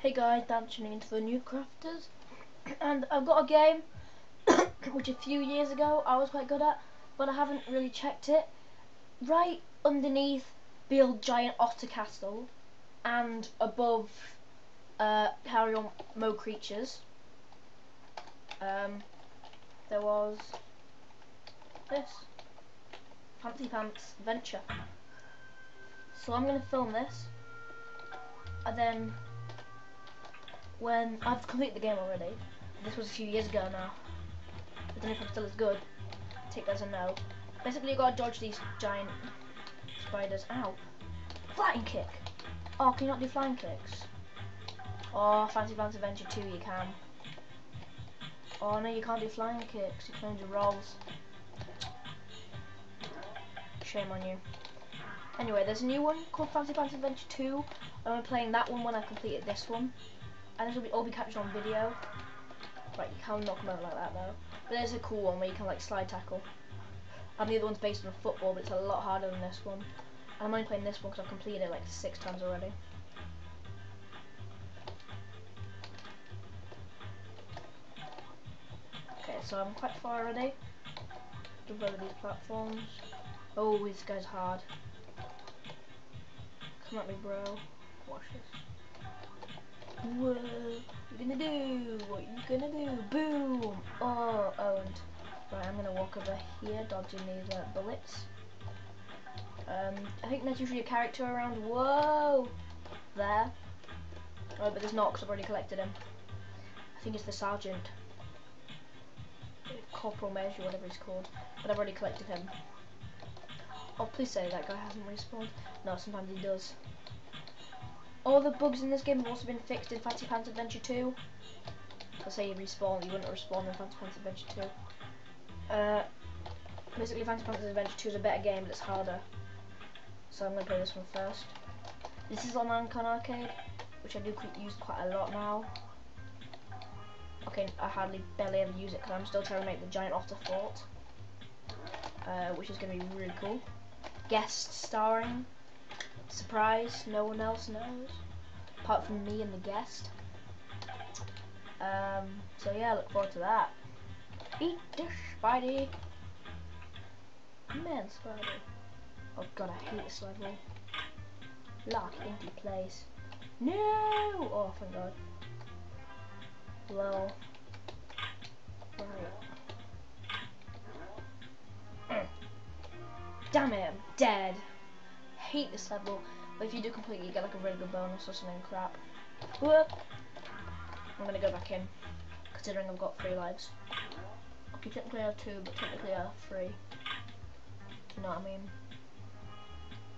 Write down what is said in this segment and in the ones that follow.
Hey guys, Dan tuning into the New Crafters, and I've got a game which a few years ago I was quite good at, but I haven't really checked it. Right underneath Build Giant Otter Castle, and above uh, Carry On Mo Creatures, um, there was this Fancy Pants Venture. So I'm going to film this, and then when I've completed the game already. This was a few years ago now. I don't know if I'm still as good. Take that as a no. Basically, you gotta dodge these giant spiders. Ow! Flying kick. Oh, can you not do flying kicks? Oh, Fancy Pants Adventure 2, you can. Oh no, you can't do flying kicks. You can only do rolls. Shame on you. Anyway, there's a new one called Fancy Pants Adventure 2. I'm playing that one when I completed this one and this will be all be captured on video. Right, you can't knock them out like that though. But there's a cool one where you can like slide tackle. And the other one's based on football, but it's a lot harder than this one. And I'm only playing this one because I've completed it like six times already. Okay, so I'm quite far already. Jump over these platforms. Oh, this guy's hard. Come at me, bro. Watch this. What you gonna do? What you gonna do? Boom! Oh, owned. Right, I'm gonna walk over here, dodging these uh, bullets. Um, I think there's usually a character around. Whoa! There. Oh, but there's not because I've already collected him. I think it's the sergeant. Corporal Measure, whatever he's called. But I've already collected him. Oh, please say that guy hasn't respawned. No, sometimes he does. All the bugs in this game have also been fixed in Fancy Pants Adventure 2. So say you respawn, you wouldn't respawn in Fancy Pants Adventure 2. Uh, basically Fancy Pants Adventure 2 is a better game, but it's harder. So I'm going to play this one first. This is on Ancon Arcade, which I do use quite a lot now. Okay, I hardly barely ever use it because I'm still trying to make the Giant Otter Fort. Uh, which is going to be really cool. Guest starring Surprise, no one else knows. Apart from me and the guest. Um, so yeah, look forward to that. Eat this, Spidey. Man, Spidey. Oh god, I hate this level. Lock into place. No! Oh, thank god. Well. Damn it, I'm dead hate this level, but if you do complete you get like a really good bonus or something crap. Whoop. I'm gonna go back in, considering I've got three lives. Okay, technically I have two, but technically I have three. You know what I mean?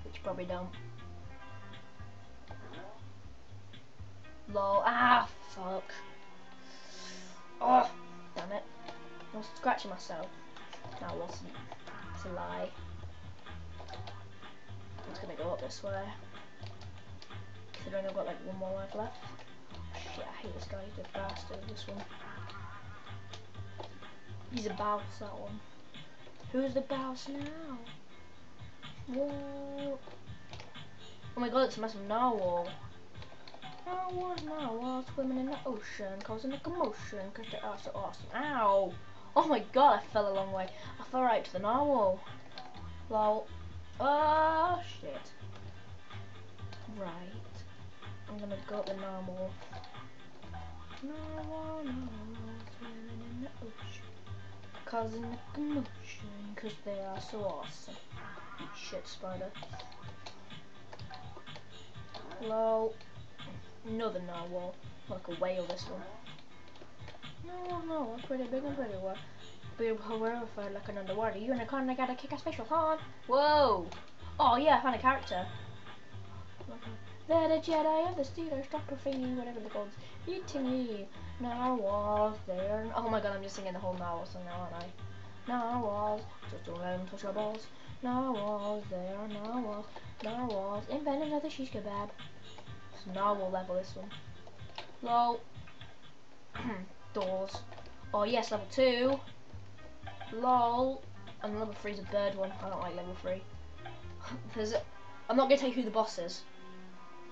Which probably don't. Lol. Ah, fuck. Oh, damn it. I was scratching myself. I wasn't. It's a lie. This way. Considering I've got like one more life left. Shit, I hate this guy, he's a bastard, this one. He's a boss, that one. Who's the boss now? Whoa. Oh my god, it's a massive narwhal. Narwhals, narwhals, swimming in the ocean, causing a commotion, because they are so awesome. Ow! Oh my god, I fell a long way. I fell right to the narwhal. Lol. Oh shit. Right. I'm gonna go up the normal. Normal, swimming in the ocean. Causing a commotion, cause they are so awesome. Shit, spider. Hello. Another narwhal. Like a whale, this one. No, no, I'm pretty big and pretty well be horrified like an underwater unicorn. I gotta kick a special horn. Whoa! Oh yeah, I found a character. They're the Jedi of the Steelers, Dr. Thingy, whatever they're called, eating me. Now Narwhals there. Oh my god, I'm just singing the whole narwhal song now, aren't I? Narwhals, just don't let them touch your balls. Now Narwhals there, narwhals, narwhals. Invent another shish kebab. It's narwhal level, this one. Lol. Doors. Oh yes, level 2. LOL. And level 3 is a bird one. I don't like level 3. There's a, I'm not going to tell you who the boss is.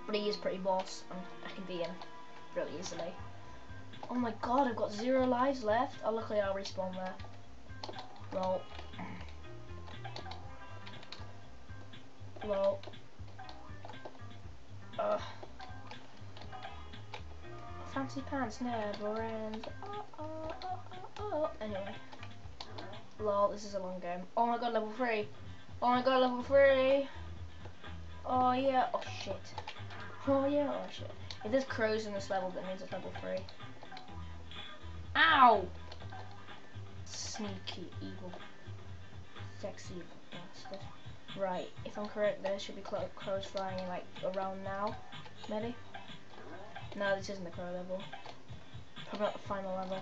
But he is pretty boss. And I can beat him. really easily. Oh my god, I've got zero lives left. Oh, luckily I'll respawn there. Lol. Lol. Ugh. Fancy pants never ends. Oh, uh, oh, uh, oh, uh, oh, oh. Anyway. Lol, this is a long game. Oh my god, level 3. Oh my god, level 3. Oh yeah. Oh shit. Oh yeah. Oh shit. If there's crows in this level, that means it's level 3. Ow! Sneaky, evil, sexy bastard. Right, if I'm correct, there should be crows flying like around now. Maybe? No, this isn't the crow level. Probably not the final level.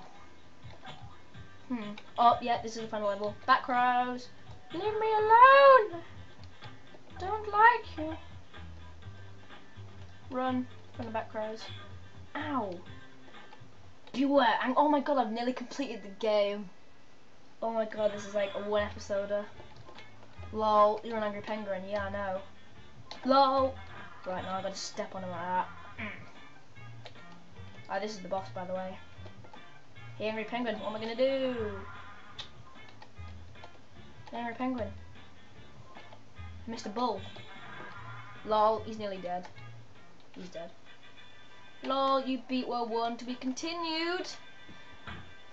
Hmm. Oh, yeah, this is the final level. Back crows! Leave me alone! Don't like you. Run from the back crows. Ow! Beware! And oh my god, I've nearly completed the game. Oh my god, this is like a one episoder. Lol, you're an angry penguin. Yeah, I know. Lol. Right now, I gotta step on him like that. Ah, this is the boss, by the way. Hey, angry penguin, what am I gonna do? Angry penguin. Mr. Bull. Lol, he's nearly dead. He's dead. Lol, you beat World 1 to be continued.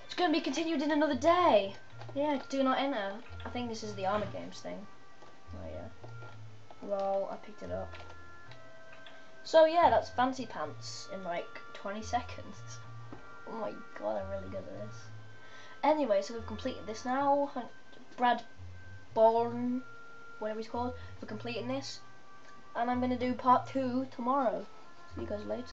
It's to be continued in another day. Yeah, do not enter. I think this is the Armor Games thing. Oh yeah. Lol, I picked it up. So yeah, that's Fancy Pants in like 20 seconds. Oh my god, I'm really Anyway, so we've completed this now. Brad Born, whatever he's called, for completing this. And I'm going to do part two tomorrow. See you guys later.